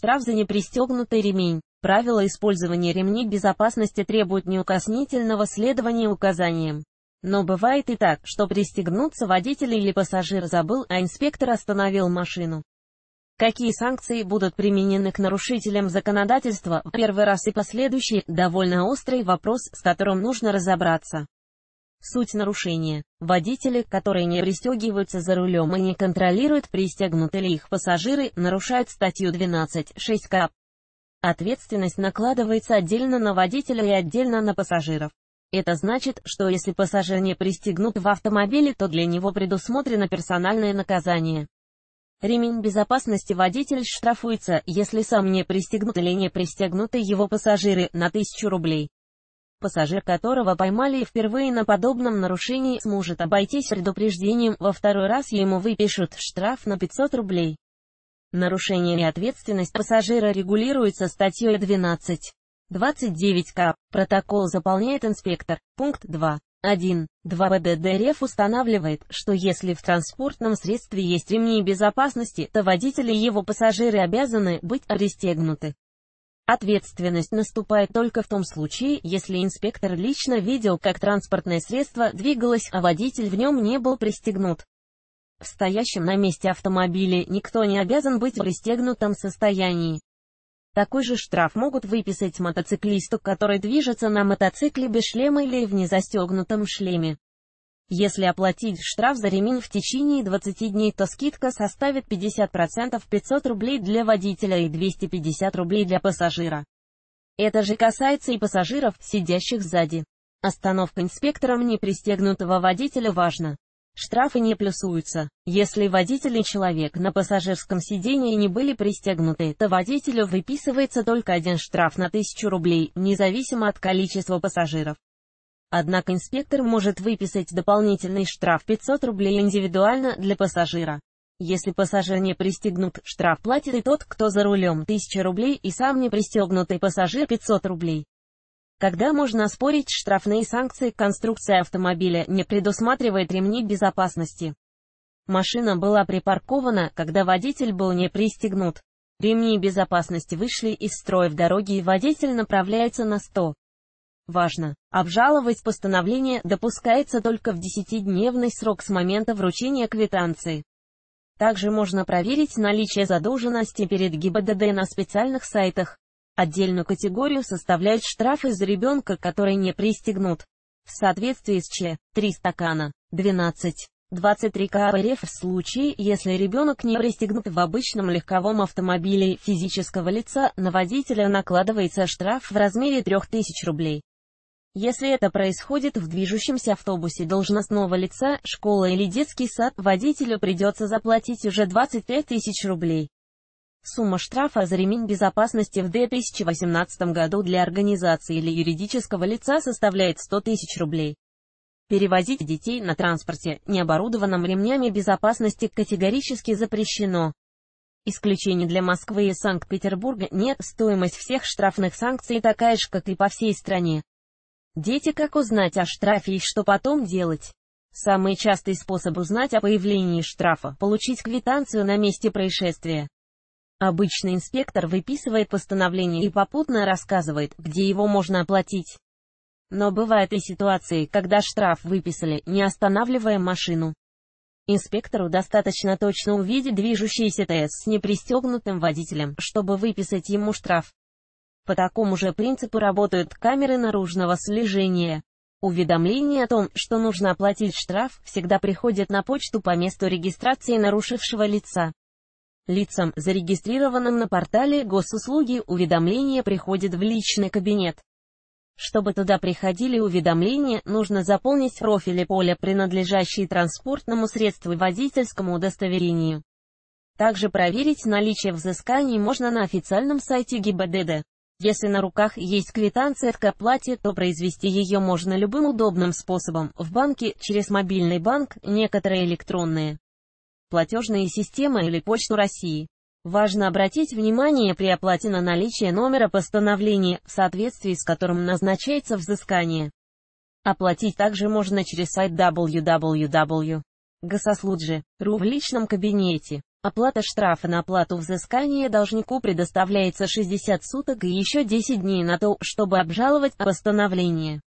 Штраф за непристегнутый ремень. Правила использования ремней безопасности требуют неукоснительного следования указаниям. Но бывает и так, что пристегнуться водитель или пассажир забыл, а инспектор остановил машину. Какие санкции будут применены к нарушителям законодательства, первый раз и последующий, довольно острый вопрос, с которым нужно разобраться. Суть нарушения. Водители, которые не пристегиваются за рулем и не контролируют, пристегнуты ли их пассажиры, нарушают статью 12.6 КАП. Ответственность накладывается отдельно на водителя и отдельно на пассажиров. Это значит, что если пассажир не пристегнут в автомобиле, то для него предусмотрено персональное наказание. Ремень безопасности водитель штрафуется, если сам не пристегнут или не пристегнуты его пассажиры, на 1000 рублей. Пассажир которого поймали впервые на подобном нарушении, сможет обойтись предупреждением, во второй раз ему выпишут штраф на 500 рублей. Нарушение и ответственность пассажира регулируется статьей 12. 29К. Протокол заполняет инспектор. Пункт 2. 1. 2 ПДД РФ устанавливает, что если в транспортном средстве есть ремни безопасности, то водители и его пассажиры обязаны быть пристегнуты. Ответственность наступает только в том случае, если инспектор лично видел, как транспортное средство двигалось, а водитель в нем не был пристегнут. В стоящем на месте автомобиле никто не обязан быть в пристегнутом состоянии. Такой же штраф могут выписать мотоциклисту, который движется на мотоцикле без шлема или в незастегнутом шлеме. Если оплатить штраф за ремень в течение 20 дней, то скидка составит 50% 500 рублей для водителя и 250 рублей для пассажира. Это же касается и пассажиров, сидящих сзади. Остановка инспектором непристегнутого водителя важна. Штрафы не плюсуются. Если водитель и человек на пассажирском сидении не были пристегнуты, то водителю выписывается только один штраф на 1000 рублей, независимо от количества пассажиров. Однако инспектор может выписать дополнительный штраф 500 рублей индивидуально для пассажира. Если пассажир не пристегнут, штраф платит и тот, кто за рулем 1000 рублей и сам не пристегнутый пассажир 500 рублей. Когда можно оспорить штрафные санкции, конструкция автомобиля не предусматривает ремни безопасности. Машина была припаркована, когда водитель был не пристегнут. Ремни безопасности вышли из строя в дороге и водитель направляется на 100. Важно! Обжаловать постановление допускается только в 10-дневный срок с момента вручения квитанции. Также можно проверить наличие задолженности перед ГИБДД на специальных сайтах. Отдельную категорию составляют штрафы за ребенка, который не пристегнут. В соответствии с Ч. 3 стакана. 12. 23 КА РФ в случае, если ребенок не пристегнут в обычном легковом автомобиле физического лица, на водителя накладывается штраф в размере 3000 рублей. Если это происходит в движущемся автобусе должностного лица, школа или детский сад, водителю придется заплатить уже 25 тысяч рублей. Сумма штрафа за ремень безопасности в 2018 году для организации или юридического лица составляет 100 тысяч рублей. Перевозить детей на транспорте, не оборудованном ремнями безопасности, категорически запрещено. Исключений для Москвы и Санкт-Петербурга нет, стоимость всех штрафных санкций такая же, как и по всей стране. Дети как узнать о штрафе и что потом делать? Самый частый способ узнать о появлении штрафа – получить квитанцию на месте происшествия. Обычный инспектор выписывает постановление и попутно рассказывает, где его можно оплатить. Но бывают и ситуации, когда штраф выписали, не останавливая машину. Инспектору достаточно точно увидеть движущийся ТС с непристегнутым водителем, чтобы выписать ему штраф. По такому же принципу работают камеры наружного слежения. Уведомление о том, что нужно оплатить штраф, всегда приходит на почту по месту регистрации нарушившего лица. Лицам, зарегистрированным на портале госуслуги, уведомление приходит в личный кабинет. Чтобы туда приходили уведомления, нужно заполнить профили поля, принадлежащие транспортному средству и водительскому удостоверению. Также проверить наличие взысканий можно на официальном сайте ГИБДД. Если на руках есть квитанция к оплате, то произвести ее можно любым удобным способом, в банке, через мобильный банк, некоторые электронные платежные системы или Почту России. Важно обратить внимание при оплате на наличие номера постановления, в соответствии с которым назначается взыскание. Оплатить также можно через сайт www.госослуджи.ру в личном кабинете. Оплата штрафа на оплату взыскания должнику предоставляется 60 суток и еще 10 дней на то, чтобы обжаловать постановление.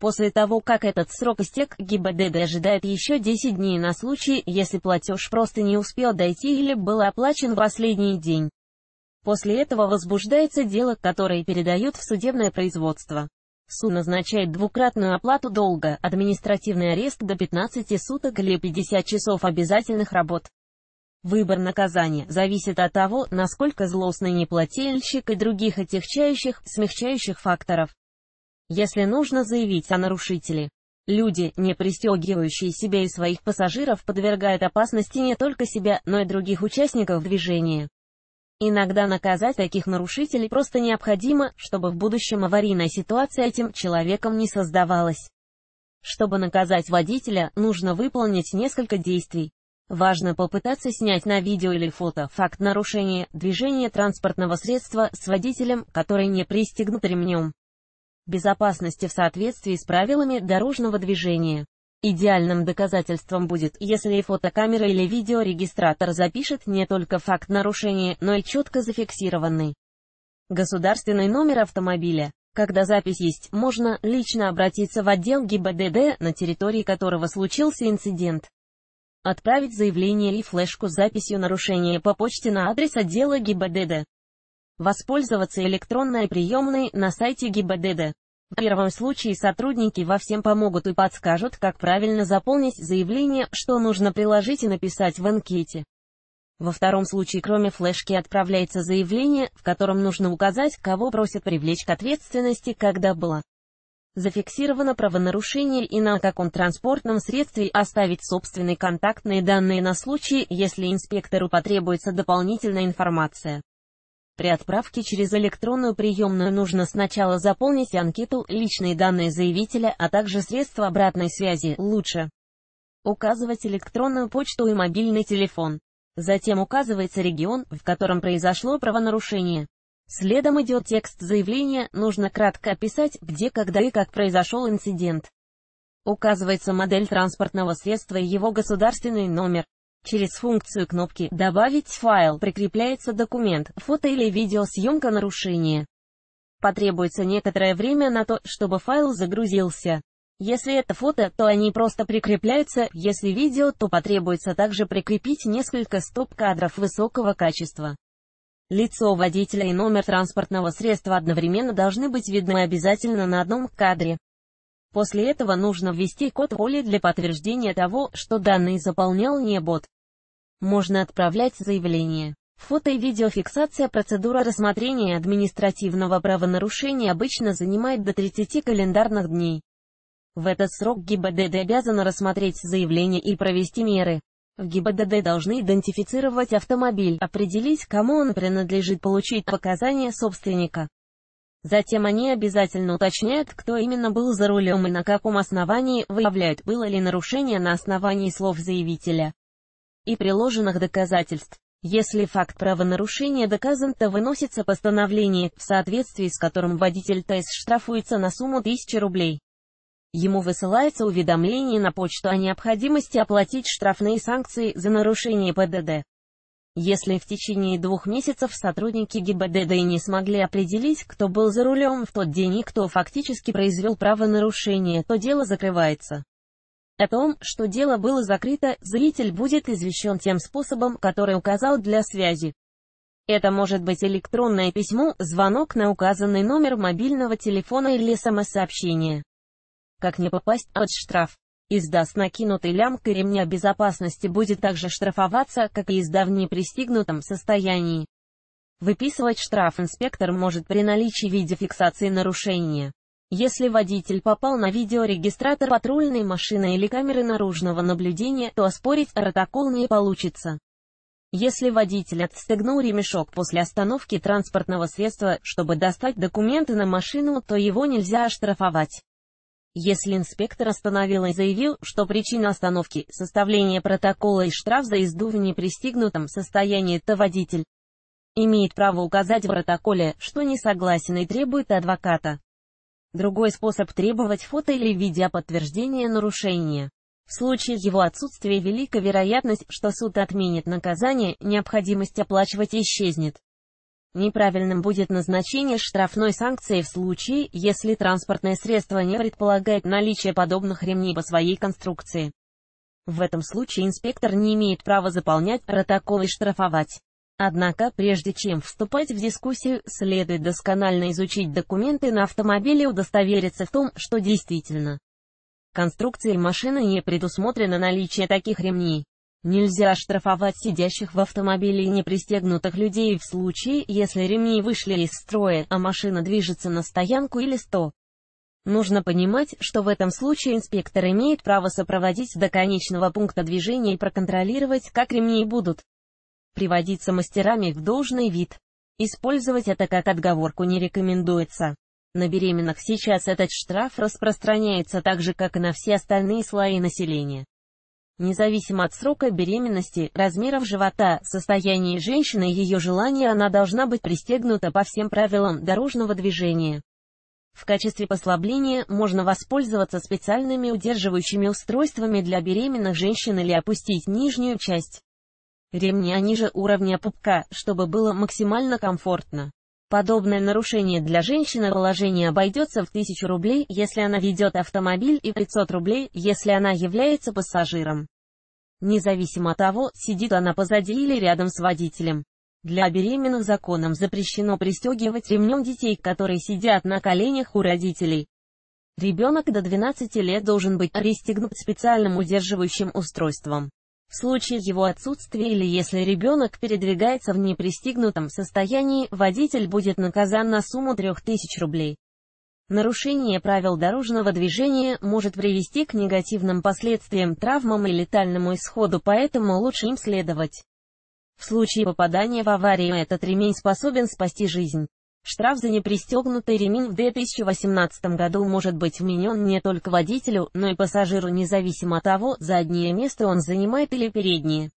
После того, как этот срок истек, ГИБДД ожидает еще 10 дней на случай, если платеж просто не успел дойти или был оплачен в последний день. После этого возбуждается дело, которое передают в судебное производство. Суд назначает двукратную оплату долга, административный арест до 15 суток или 50 часов обязательных работ. Выбор наказания зависит от того, насколько злостный неплательщик и других отягчающих, смягчающих факторов. Если нужно заявить о нарушителе, люди, не пристегивающие себя и своих пассажиров, подвергают опасности не только себя, но и других участников движения. Иногда наказать таких нарушителей просто необходимо, чтобы в будущем аварийная ситуация этим человеком не создавалась. Чтобы наказать водителя, нужно выполнить несколько действий. Важно попытаться снять на видео или фото факт нарушения движения транспортного средства с водителем, который не пристегнут ремнем. Безопасности в соответствии с правилами дорожного движения. Идеальным доказательством будет, если фотокамера или видеорегистратор запишет не только факт нарушения, но и четко зафиксированный государственный номер автомобиля. Когда запись есть, можно лично обратиться в отдел ГИБДД, на территории которого случился инцидент. Отправить заявление и флешку с записью нарушения по почте на адрес отдела ГИБДД. Воспользоваться электронной приемной на сайте ГИБДД. В первом случае сотрудники во всем помогут и подскажут, как правильно заполнить заявление, что нужно приложить и написать в анкете. Во втором случае кроме флешки отправляется заявление, в котором нужно указать, кого просят привлечь к ответственности, когда было зафиксировано правонарушение и на каком транспортном средстве оставить собственные контактные данные на случай, если инспектору потребуется дополнительная информация. При отправке через электронную приемную нужно сначала заполнить анкету, личные данные заявителя, а также средства обратной связи, лучше указывать электронную почту и мобильный телефон. Затем указывается регион, в котором произошло правонарушение. Следом идет текст заявления, нужно кратко описать, где, когда и как произошел инцидент. Указывается модель транспортного средства и его государственный номер. Через функцию кнопки «Добавить файл» прикрепляется документ, фото или видеосъемка нарушения. Потребуется некоторое время на то, чтобы файл загрузился. Если это фото, то они просто прикрепляются, если видео, то потребуется также прикрепить несколько стоп-кадров высокого качества. Лицо водителя и номер транспортного средства одновременно должны быть видны обязательно на одном кадре. После этого нужно ввести код воли для подтверждения того, что данные заполнял не бот. Можно отправлять заявление. Фото- и видеофиксация процедура рассмотрения административного правонарушения обычно занимает до 30 календарных дней. В этот срок ГИБДД обязана рассмотреть заявление и провести меры. В ГИБДД должны идентифицировать автомобиль, определить, кому он принадлежит, получить показания собственника. Затем они обязательно уточняют, кто именно был за рулем и на каком основании, выявляют, было ли нарушение на основании слов заявителя и приложенных доказательств. Если факт правонарушения доказан, то выносится постановление, в соответствии с которым водитель ТС штрафуется на сумму 1000 рублей. Ему высылается уведомление на почту о необходимости оплатить штрафные санкции за нарушение ПДД. Если в течение двух месяцев сотрудники ГИБДД не смогли определить, кто был за рулем в тот день и кто фактически произвел правонарушение, то дело закрывается. О том, что дело было закрыто, зритель будет извещен тем способом, который указал для связи. Это может быть электронное письмо, звонок на указанный номер мобильного телефона или смс-сообщение. Как не попасть под штраф? Езда с накинутой лямкой ремня безопасности будет также штрафоваться, как и езда в непристигнутом состоянии. Выписывать штраф инспектор может при наличии видеофиксации нарушения. Если водитель попал на видеорегистратор патрульной машины или камеры наружного наблюдения, то оспорить протокол не получится. Если водитель отстегнул ремешок после остановки транспортного средства, чтобы достать документы на машину, то его нельзя оштрафовать. Если инспектор остановил и заявил, что причина остановки – составление протокола и штраф за езду в непристигнутом состоянии, то водитель имеет право указать в протоколе, что не согласен и требует адвоката. Другой способ требовать фото или видео подтверждения нарушения. В случае его отсутствия велика вероятность, что суд отменит наказание, необходимость оплачивать исчезнет. Неправильным будет назначение штрафной санкции в случае, если транспортное средство не предполагает наличие подобных ремней по своей конструкции. В этом случае инспектор не имеет права заполнять протокол и штрафовать. Однако, прежде чем вступать в дискуссию, следует досконально изучить документы на автомобиле и удостовериться в том, что действительно конструкции машины не предусмотрено наличие таких ремней. Нельзя штрафовать сидящих в автомобиле и непристегнутых людей в случае, если ремни вышли из строя, а машина движется на стоянку или 100. Нужно понимать, что в этом случае инспектор имеет право сопроводить до конечного пункта движения и проконтролировать, как ремни будут приводиться мастерами в должный вид. Использовать это как отговорку не рекомендуется. На беременных сейчас этот штраф распространяется так же, как и на все остальные слои населения. Независимо от срока беременности, размеров живота, состояния женщины и ее желания она должна быть пристегнута по всем правилам дорожного движения. В качестве послабления можно воспользоваться специальными удерживающими устройствами для беременных женщин или опустить нижнюю часть ремня ниже уровня пупка, чтобы было максимально комфортно. Подобное нарушение для женщины положения обойдется в 1000 рублей, если она ведет автомобиль, и 500 рублей, если она является пассажиром. Независимо от того, сидит она позади или рядом с водителем. Для беременных законом запрещено пристегивать ремнем детей, которые сидят на коленях у родителей. Ребенок до 12 лет должен быть пристегнут специальным удерживающим устройством. В случае его отсутствия или если ребенок передвигается в непристигнутом состоянии, водитель будет наказан на сумму 3000 рублей. Нарушение правил дорожного движения может привести к негативным последствиям, травмам и летальному исходу, поэтому лучше им следовать. В случае попадания в аварию этот ремень способен спасти жизнь. Штраф за непристегнутый ремень в 2018 году может быть вменен не только водителю, но и пассажиру независимо от того, заднее место он занимает или переднее.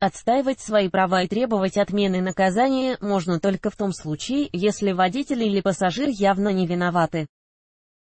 Отстаивать свои права и требовать отмены наказания можно только в том случае, если водитель или пассажир явно не виноваты.